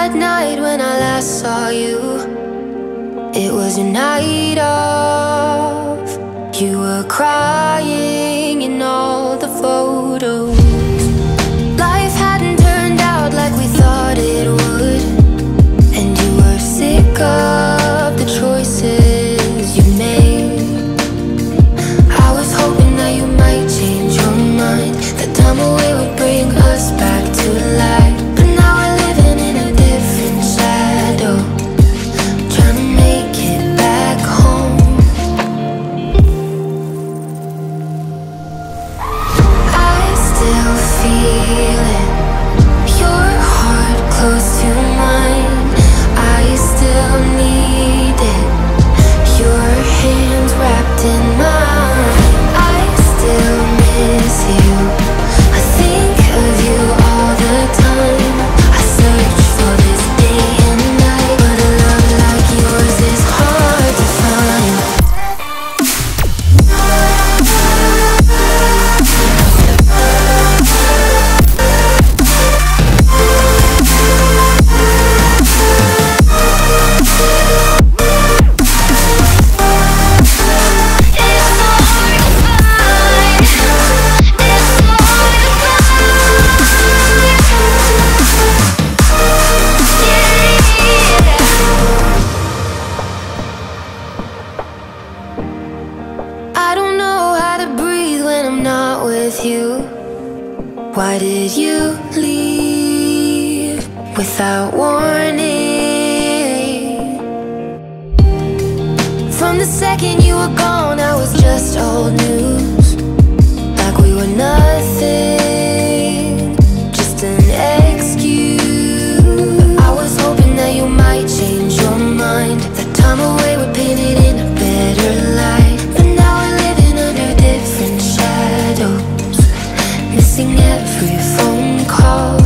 that night when I last saw you. It was a night of You were crying in all the photos. with you? Why did you leave without warning? From the second you were gone, I was just old news, like we were nothing. 疯狂。